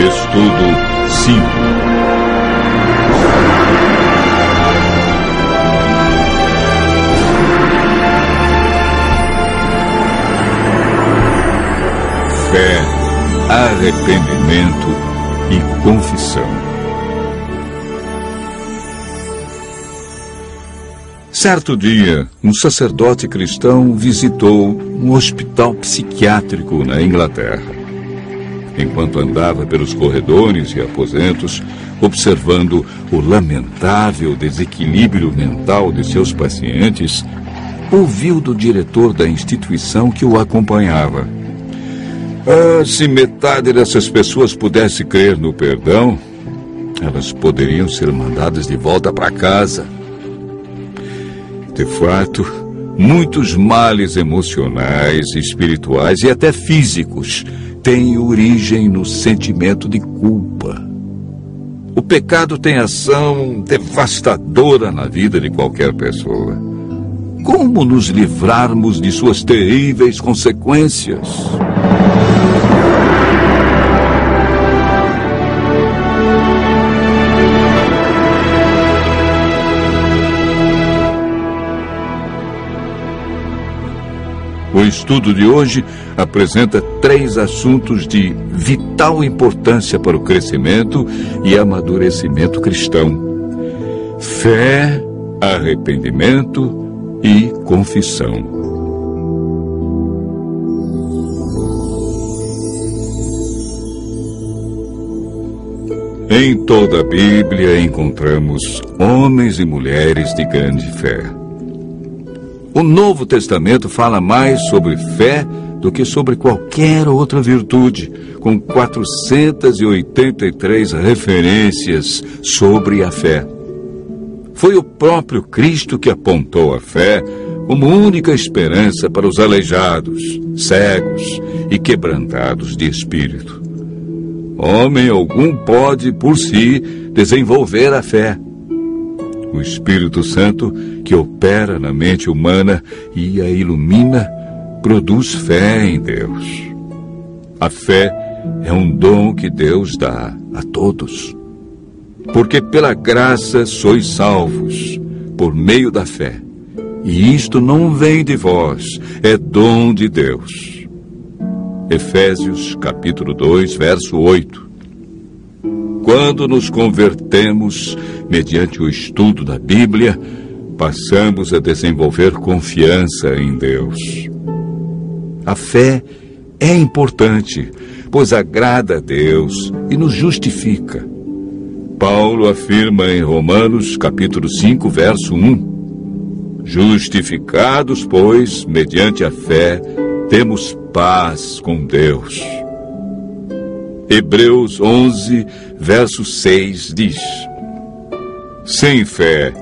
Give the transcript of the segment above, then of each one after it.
Estudo 5 Fé, arrependimento e confissão. Certo dia, um sacerdote cristão visitou um hospital psiquiátrico na Inglaterra. Enquanto andava pelos corredores e aposentos, observando o lamentável desequilíbrio mental de seus pacientes, ouviu do diretor da instituição que o acompanhava. Ah, se metade dessas pessoas pudesse crer no perdão, elas poderiam ser mandadas de volta para casa. De fato, muitos males emocionais, espirituais e até físicos têm origem no sentimento de culpa. O pecado tem ação devastadora na vida de qualquer pessoa. Como nos livrarmos de suas terríveis consequências? Estudo de hoje apresenta três assuntos de vital importância para o crescimento e amadurecimento cristão: fé, arrependimento e confissão. Em toda a Bíblia encontramos homens e mulheres de grande fé. O Novo Testamento fala mais sobre fé do que sobre qualquer outra virtude, com 483 referências sobre a fé. Foi o próprio Cristo que apontou a fé como única esperança para os aleijados, cegos e quebrantados de espírito. Homem algum pode, por si, desenvolver a fé o Espírito Santo, que opera na mente humana e a ilumina, produz fé em Deus. A fé é um dom que Deus dá a todos. Porque pela graça sois salvos, por meio da fé. E isto não vem de vós, é dom de Deus. Efésios capítulo 2, verso 8. Quando nos convertemos, mediante o estudo da Bíblia, passamos a desenvolver confiança em Deus. A fé é importante, pois agrada a Deus e nos justifica. Paulo afirma em Romanos, capítulo 5, verso 1: Justificados, pois, mediante a fé, temos paz com Deus. Hebreus 11, verso 6 diz: Sem fé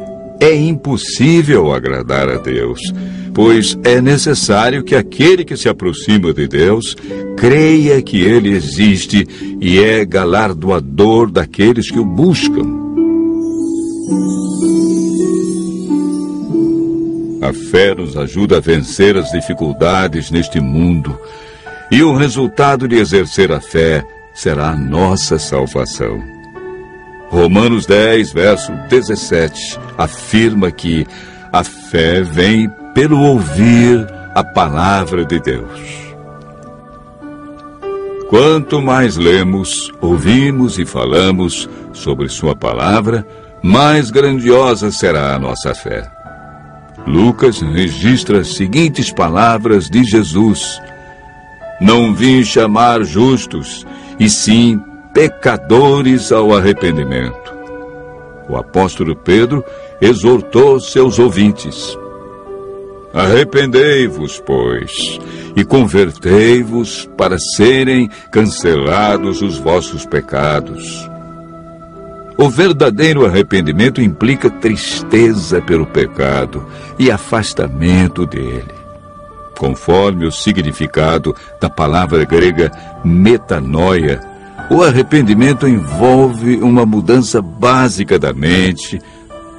é impossível agradar a Deus, pois é necessário que aquele que se aproxima de Deus creia que ele existe e é galardoador daqueles que o buscam. A fé nos ajuda a vencer as dificuldades neste mundo, e o resultado de exercer a fé será a nossa salvação. Romanos 10, verso 17, afirma que a fé vem pelo ouvir a palavra de Deus. Quanto mais lemos, ouvimos e falamos sobre Sua palavra, mais grandiosa será a nossa fé. Lucas registra as seguintes palavras de Jesus: Não vim chamar justos, e sim pecadores ao arrependimento. O apóstolo Pedro exortou seus ouvintes: Arrependei-vos, pois, e convertei-vos para serem cancelados os vossos pecados. O verdadeiro arrependimento implica tristeza pelo pecado e afastamento dele conforme o significado da palavra grega metanoia. O arrependimento envolve uma mudança básica da mente,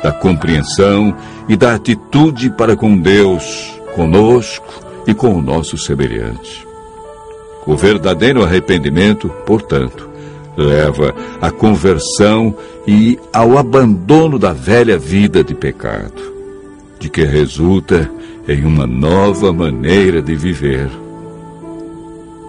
da compreensão e da atitude para com Deus, conosco e com o nosso semelhante. O verdadeiro arrependimento, portanto, leva à conversão e ao abandono da velha vida de pecado, de que resulta em uma nova maneira de viver.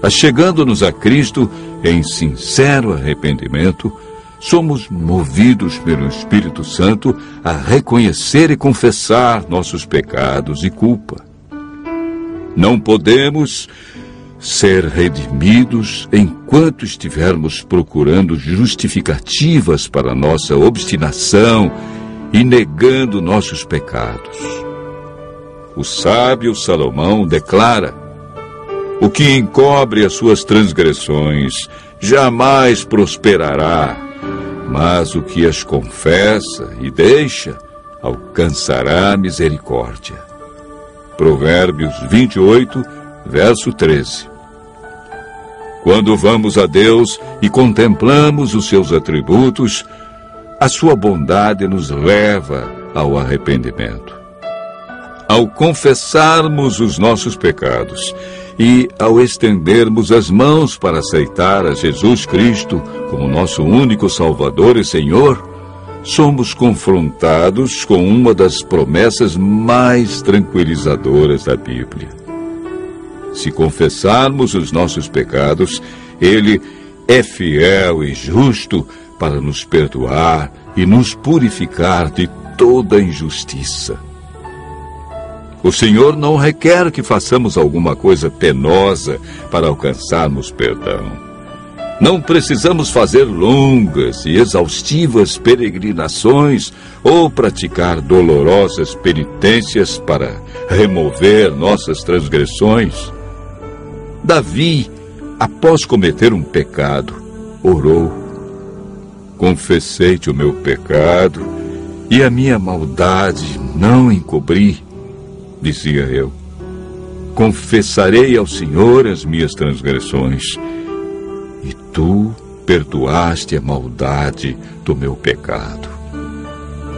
Achegando-nos a Cristo em sincero arrependimento, somos movidos pelo Espírito Santo a reconhecer e confessar nossos pecados e culpa. Não podemos ser redimidos enquanto estivermos procurando justificativas para nossa obstinação e negando nossos pecados. O sábio Salomão declara: O que encobre as suas transgressões jamais prosperará, mas o que as confessa e deixa alcançará misericórdia. Provérbios 28, verso 13. Quando vamos a Deus e contemplamos os seus atributos, a sua bondade nos leva ao arrependimento. Ao confessarmos os nossos pecados e ao estendermos as mãos para aceitar a Jesus Cristo como nosso único Salvador e Senhor, somos confrontados com uma das promessas mais tranquilizadoras da Bíblia. Se confessarmos os nossos pecados, Ele é fiel e justo para nos perdoar e nos purificar de toda injustiça. O Senhor não requer que façamos alguma coisa penosa para alcançarmos perdão. Não precisamos fazer longas e exaustivas peregrinações ou praticar dolorosas penitências para remover nossas transgressões. Davi, após cometer um pecado, orou: Confessei-te o meu pecado e a minha maldade não encobri, dizia eu. Confessarei ao Senhor as minhas transgressões, e tu perdoaste a maldade do meu pecado.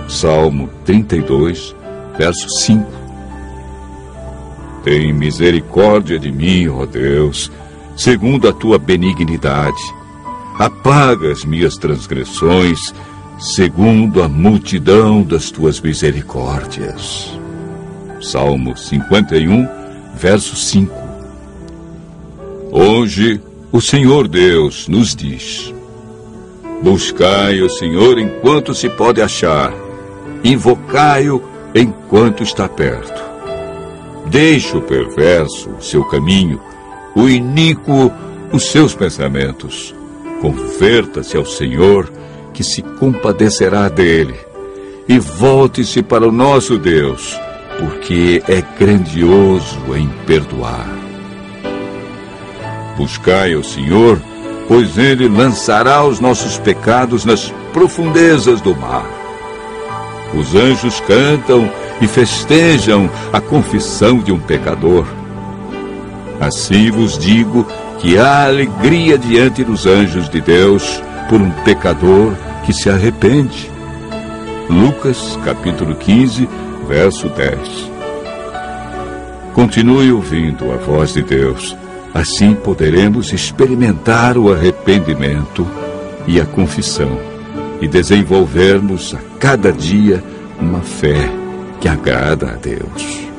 Salmo 32, verso 5. Tem misericórdia de mim, ó Deus, segundo a tua benignidade. Apaga as minhas transgressões, segundo a multidão das tuas misericórdias. Salmo 51, verso 5. Hoje, o Senhor Deus nos diz: Buscai o Senhor enquanto se pode achar, invocai-o enquanto está perto. Deixe o perverso o seu caminho, o iníquo os seus pensamentos. Converta-se ao Senhor, que se compadecerá dele. E volte-se para o nosso Deus, porque é grandioso em perdoar. Buscai ao Senhor, pois ele lançará os nossos pecados nas profundezas do mar. Os anjos cantam e festejam a confissão de um pecador. Assim vos digo que há alegria diante dos anjos de Deus por um pecador que se arrepende. Lucas, capítulo 15, verso 10. Continue ouvindo a voz de Deus. Assim poderemos experimentar o arrependimento e a confissão e desenvolvermos a cada dia uma fé que agrada a Deus.